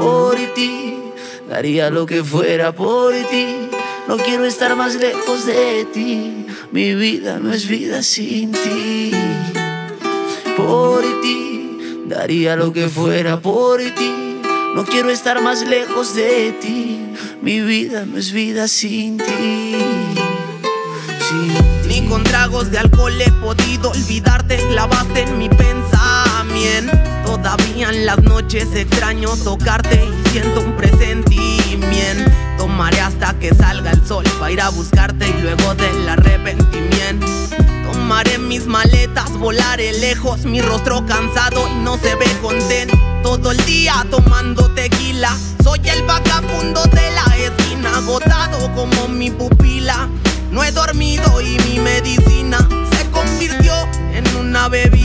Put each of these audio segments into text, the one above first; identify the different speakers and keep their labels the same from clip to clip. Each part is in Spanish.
Speaker 1: por ti. Daría lo que fuera por ti. No quiero estar más lejos de ti. Mi vida no es vida sin ti. Por ti, daría lo que fuera por ti. No quiero estar más lejos de ti. Mi vida no es vida sin ti.
Speaker 2: Ni con tragos de alcohol he podido olvidarte, clavaste en mi noches extraño tocarte y siento un presentimiento. Tomaré hasta que salga el sol para ir a buscarte y luego del arrepentimiento. Tomaré mis maletas, volaré lejos, mi rostro cansado y no se ve contento. Todo el día tomando tequila, soy el vagabundo de la esquina, agotado como mi pupila. No he dormido y mi medicina se convirtió en una bebida.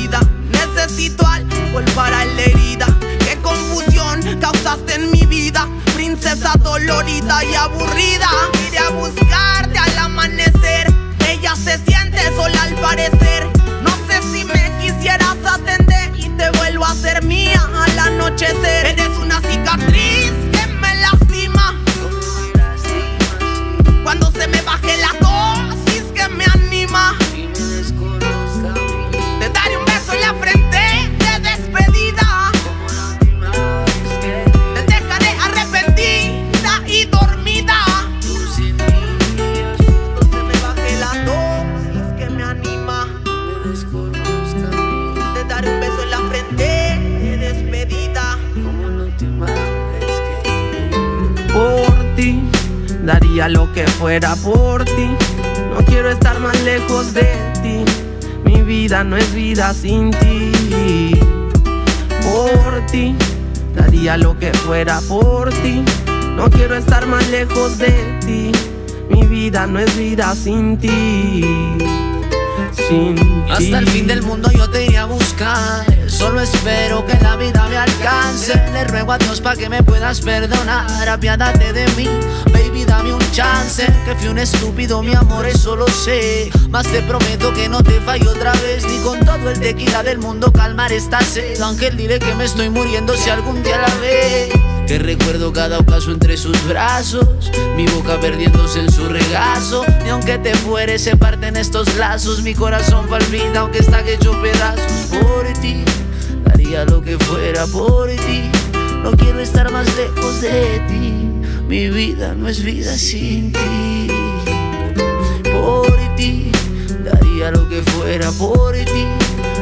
Speaker 2: Y aburrida. Iré a buscarte al amanecer. Ella se siente sola al parecer. No sé si me quisieras atender y te vuelvo a ser mía al anochecer. Daría lo que fuera por ti. No quiero estar más lejos de ti. Mi vida no es vida sin ti. Por ti, daría lo que fuera por ti. No quiero estar más lejos de ti. Mi vida no es vida sin ti. Sin ti.
Speaker 1: Hasta el fin del mundo yo te iré a buscar. Solo espero que la vida me alcance. Le ruego a Dios para que me puedas perdonar. Apiádate de mí, dame un chance. Que fui un estúpido, mi amor, eso lo sé. Mas te prometo que no te fallo otra vez. Ni con todo el tequila del mundo calmar esta sed. Ángel, dile que me estoy muriendo si algún día la ve. Que recuerdo cada ocaso entre sus brazos, mi boca perdiéndose en su regazo. Y aunque te fueres, se parten estos lazos. Mi corazón palpita, aunque está hecho pedazos por ti. Daría lo que fuera por ti. No quiero estar más lejos de ti. Mi vida no es vida sin ti. Por ti, daría lo que fuera por ti.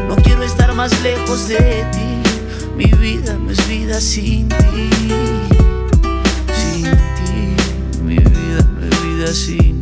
Speaker 1: No quiero estar más lejos de ti. Mi vida no es vida sin ti. Sin ti, mi vida no es vida sin